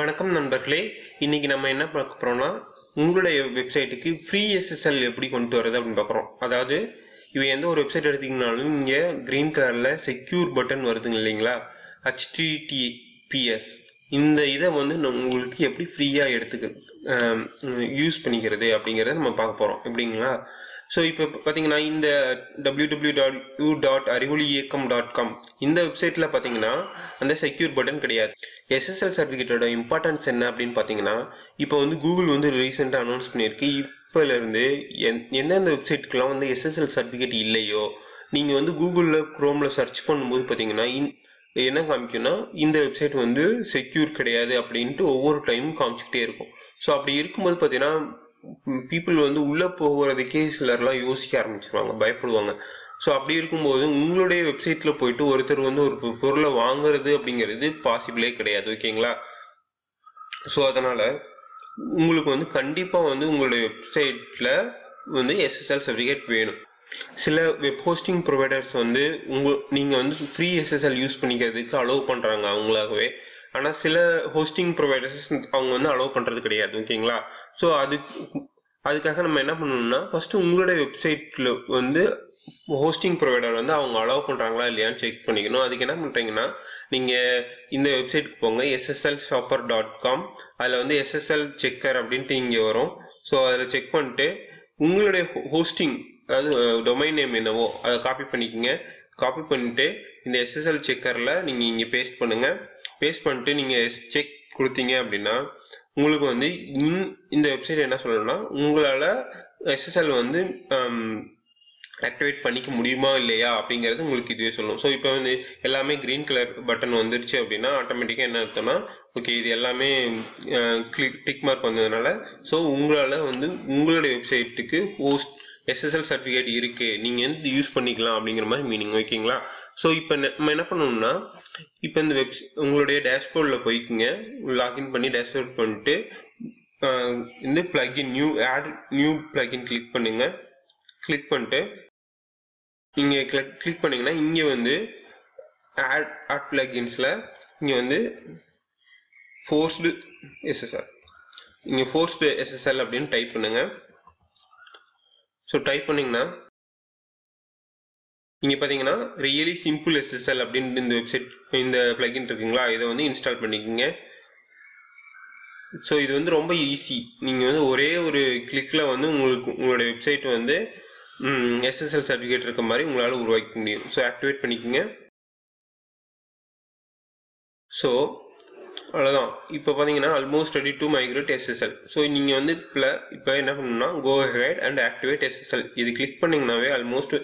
வணக்கம் நண்பர்களே இன்னைக்கு நம்ம என்ன பார்க்க போறோம்னா உங்களுடைய வெப்சைட்டுக்கு ஃப்ரீ எஸ்எஸ்எல் எப்படி கொண்டு வரது அப்படின்னு பார்க்குறோம். அதாவது இவ எந்த ஒரு வெப்சைட் எடுத்தீங்கனாலும் இங்கே கிரீன் கலர்ல செக்யூர் பட்டன் வருதுங்க இல்லைங்களா? ஹச்டிடிபிஎஸ் இந்த இதை வந்து நான் உங்களுக்கு எப்படி ஃப்ரீயா எடுத்துக்க யூஸ் பண்ணிக்கிறது அப்படிங்கிறத நம்ம பார்க்க போறோம். எப்படிங்களா? ஸோ இப்போ பார்த்தீங்கன்னா இந்த W W dot U dot Arivoli Iyakkam dot com இந்த வெப்சைட்ல பார்த்தீங்கன்னா அந்த செக்யூர் பட்டன் கிடையாது. எஸ்எஸ்எல் சர்டிஃபிகேட்டோட இம்பார்ட்டன்ஸ் என்ன அப்படின்னு பார்த்தீங்கன்னா இப்போ வந்து கூகுள் வந்து ரீசெண்டாக அனௌன்ஸ் பண்ணியிருக்கு. இப்போலேருந்து எந் எந்தெந்த வெப்சைட்டுக்கெல்லாம் வந்து எஸ்எஸ்எல் சர்டிஃபிகேட் இல்லையோ நீங்கள் வந்து கூகுளில் குரோமில் சர்ச் பண்ணும்போது பார்த்தீங்கன்னா என்ன காமிக்கும்னா இந்த வெப்சைட் வந்து செக்யூர் கிடையாது அப்படின்ட்டு ஒவ்வொரு டைமும் காமிச்சிக்கிட்டே இருக்கும். ஸோ அப்படி இருக்கும்போது பார்த்தீங்கன்னா பீப்புள் வந்து உள்ளே போகிறதுக்கே சிலர்லாம் யோசிக்க ஆரம்பிச்சிருவாங்க பயப்படுவாங்க. ஸோ அப்படி இருக்கும்போது உங்களுடைய வெப்சைட்டில் போயிட்டு ஒருத்தர் வந்து ஒரு பொருளை வாங்குறது அப்படிங்கிறது பாசிபிளே கிடையாது ஓகேங்களா? ஸோ அதனால் உங்களுக்கு வந்து கண்டிப்பாக வந்து உங்களுடைய வெப்சைட்டில் வந்து எஸ்எஸ்எல் சர்டிஃபிகேட் வேணும். சில வெப் ஹோஸ்டிங் ப்ரொவைடர்ஸ் வந்து உங்க நீங்கள் வந்து ஃப்ரீ எஸ்எஸ்எல் யூஸ் பண்ணிக்கிறதுக்கு அலோவ் பண்ணுறாங்க அவங்களாகவே. ஆனால் சில ஹோஸ்டிங் ப்ரொவைடர்ஸ் அவங்க வந்து அலோவ் பண்ணுறது கிடையாது ஓகேங்களா? ஸோ அது அதுக்காக நம்ம என்ன பண்ணணும்னா ஃபர்ஸ்ட் உங்களுடைய வெப்சைட்ல வந்து ஹோஸ்டிங் ப்ரொவைடர் வந்து அவங்க அலோவ் பண்றாங்களா இல்லையான்னு செக் பண்ணிக்கணும். அதுக்கு என்ன பண்றீங்கன்னா நீங்க இந்த வெப்சைட்டுக்கு போங்க எஸ்எஸ்எல் ஷாப்பர் டாட் காம் அதில் வந்து எஸ்எஸ்எல் செக்கர் அப்படின்ட்டு இங்கே வரும். ஸோ அதில் செக் பண்ணிட்டு உங்களுடைய ஹோஸ்டிங் அதாவது டொமைன் நேம் என்னவோ அதை காப்பி பண்ணிக்கோங்க. காப்பி பண்ணிட்டு இந்த எஸ்எஸ்எல் செக்கரில் நீங்கள் இங்கே பேஸ்ட் பண்ணுங்கள் பேஸ்ட் பண்ணிட்டு நீங்கள் செக் கொடுத்தீங்க அப்படின்னா உங்களுக்கு வந்து இந்த வெப்சைட் என்ன சொல்லணும்னா உங்களால் எஸ்எஸ்எல் வந்து ஆக்டிவேட் பண்ணிக்க முடியுமா இல்லையா அப்படிங்கிறது உங்களுக்கு இதுவே சொல்லும். ஸோ இப்போ வந்து எல்லாமே கிரீன் கலர் பட்டன் வந்துருச்சு அப்படின்னா ஆட்டோமேட்டிக்காக என்ன அர்த்தம்னா ஓகே இது எல்லாமே கிளிக் டிக் மார்க் வந்ததுனால ஸோ உங்களால் வந்து உங்களுடைய வெப்சைட்டுக்கு ஹோஸ்ட் எஸ்எஸ்எல் சர்டிஃபிகேட் இருக்கு நீங்க வந்து யூஸ் பண்ணிக்கலாம் அப்படிங்கிற மாதிரி மீனிங் ஓகேங்களா ஸோ இப்போ நம்ம என்ன பண்ணணும்னா இப்போ இந்த வெப்ஸ் உங்களுடைய டேஷ்போர்டில் போய்க்குங்க. லாகின் பண்ணி டேஷ்போர்ட் பண்ணிட்டு இந்த plugin new add new plugin click பண்ணுங்க. கிளிக் பண்ணிட்டு நீங்கள் கிளிக் கிளிக் பண்ணிங்கன்னா இங்கே வந்து ஆட் ஆட் பிளக்இன்ஸில் இங்கே வந்து ஃபோர்ஸ்டு எஸ்எஸ்ஆர் இங்கே ஃபோர்ஸ்டு எஸ்எஸ்எல் அப்படின்னு டைப் பண்ணுங்கள் ஸோ டைப் பண்ணிங்கன்னா இங்கே பார்த்தீங்கன்னா ரியலி சிம்பிள் எஸ்எஸ்எல் அப்படின்னு இந்த வெப்சைட் இந்த பிளகின் இருக்குங்களா? இதை வந்து இன்ஸ்டால் பண்ணிக்கோங்க. ஸோ இது வந்து ரொம்ப ஈஸி நீங்கள் வந்து ஒரே ஒரு கிளிக்கில் வந்து உங்களுக்கு உங்களோட வெப்சைட் வந்து எஸ்எஸ்எல் சர்டிஃபிகேட் இருக்க மாதிரி உங்களால் உருவாக்க முடியும். ஸோ ஆக்டிவேட் பண்ணிக்கோங்க. ஸோ அவ்வளோதான் இப்போ பார்த்தீங்கன்னா almost ready to migrate SSL so நீங்கள் வந்து இப்போ இப்போ என்ன பண்ணணும்னா go head and activate SSL இது கிளிக் பண்ணிங்கனாவே ஆல்மோஸ்ட்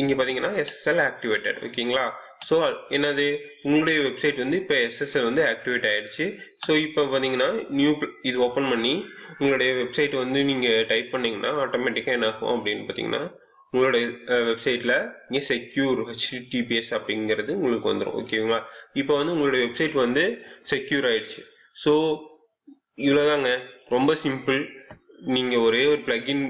இங்கே பார்த்தீங்கன்னா எஸ்எஸ்எல் ஆக்டிவேட்டட் ஓகேங்களா? ஸோ என்னது? உங்களுடைய வெப்சைட் வந்து இப்போ எஸ்எஸ்எல் வந்து ஆக்டிவேட் ஆயிடுச்சு. ஸோ இப்போ பார்த்தீங்கன்னா நியூ இது ஓப்பன் பண்ணி உங்களுடைய வெப்சைட் வந்து நீங்கள் டைப் பண்ணிங்கன்னா ஆட்டோமேட்டிக்காக என்ன ஆகும் அப்படின்னு பார்த்தீங்கன்னா உங்களுடைய வெப்சைட்டில் இங்கே செக்யூர் ஹெச்டிபிஎஸ் அப்படிங்கிறது உங்களுக்கு வந்துடும் ஓகேங்களா இப்போ வந்து உங்களுடைய வெப்சைட் வந்து செக்யூர் ஆயிடுச்சு. ஸோ இவ்வளோதாங்க ரொம்ப சிம்பிள் நீங்கள் ஒரே ஒரு பிளக்இன்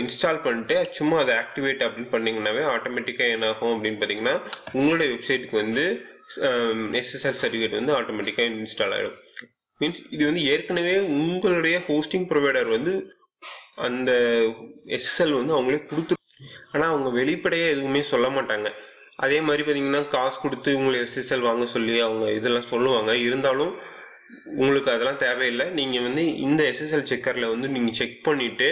இன்ஸ்டால் பண்ணிட்டு சும்மா அதை ஆக்டிவேட் அப்படின்னு பண்ணிங்கனாவே ஆட்டோமேட்டிக்காக என்ன ஆகும் அப்படின்னு பார்த்தீங்கன்னா உங்களுடைய வெப்சைட்டுக்கு வந்து எஸ்எஸ்எல் சர்டிஃபிகேட் வந்து ஆட்டோமேட்டிக்காக இன்ஸ்டால் ஆகிடும் மீன்ஸ் இது வந்து ஏற்கனவே உங்களுடைய ஹோஸ்டிங் ப்ரொவைடர் வந்து அந்த எஸ்எஸ்எல் வந்து அவங்களே கொடுத்து ஆனால் அவங்க வெளிப்படையாக எதுவுமே சொல்ல மாட்டாங்க. அதே மாதிரி பார்த்தீங்கன்னா காசு கொடுத்து உங்களை எஸ்எஸ்எல் வாங்க சொல்லி அவங்க இதெல்லாம் சொல்லுவாங்க. இருந்தாலும் உங்களுக்கு அதெல்லாம் தேவையில்லை. நீங்கள் வந்து இந்த எஸ்எஸ்எல் செக்கரில் வந்து நீங்கள் செக் பண்ணிவிட்டு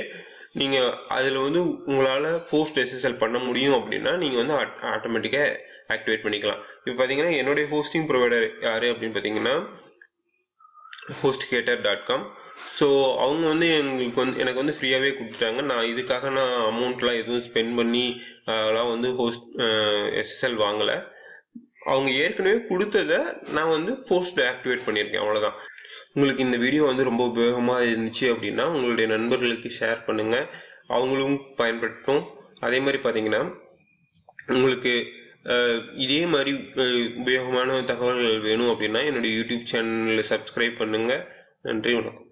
நீங்கள் அதில் வந்து உங்களால் போஸ்ட் எஸ்எஸ்எல் பண்ண முடியும் அப்படின்னா நீங்கள் வந்து ஆட்டோமேட்டிக்காக ஆக்டிவேட் பண்ணிக்கலாம். இப்போ பார்த்தீங்கன்னா என்னுடைய ஹோஸ்டிங் ப்ரொவைடர் யார் அப்படின்னு பார்த்தீங்கன்னா HostGator dot com so அவங்க வந்து எங்களுக்கு வந்து எனக்கு வந்து ஃப்ரீயாகவே கொடுத்துட்டாங்க. நான் இதுக்காக நான் அமௌண்ட்லாம் எதுவும் ஸ்பெண்ட் பண்ணி அதெல்லாம் வந்து ஹோஸ்ட் எஸ்எஸ்எல் வாங்கலை. அவங்க ஏற்கனவே கொடுத்ததை நான் வந்து போஸ்ட் ஆக்டிவேட் பண்ணியிருக்கேன். அவ்வளோதான் உங்களுக்கு இந்த வீடியோ வந்து ரொம்ப உபயோகமாக இருந்துச்சு அப்படின்னா உங்களுடைய நண்பர்களுக்கு ஷேர் பண்ணுங்கள் அவங்களும் பயன்படுத்தும் அதே மாதிரி பார்த்தீங்கன்னா உங்களுக்கு இதே மாதிரி உபயோகமான தகவல்கள் வேணும் அப்படின்னா என்னுடைய யூடியூப் சேனலில் சப்ஸ்கிரைப் பண்ணுங்கள் நன்றி வணக்கம்.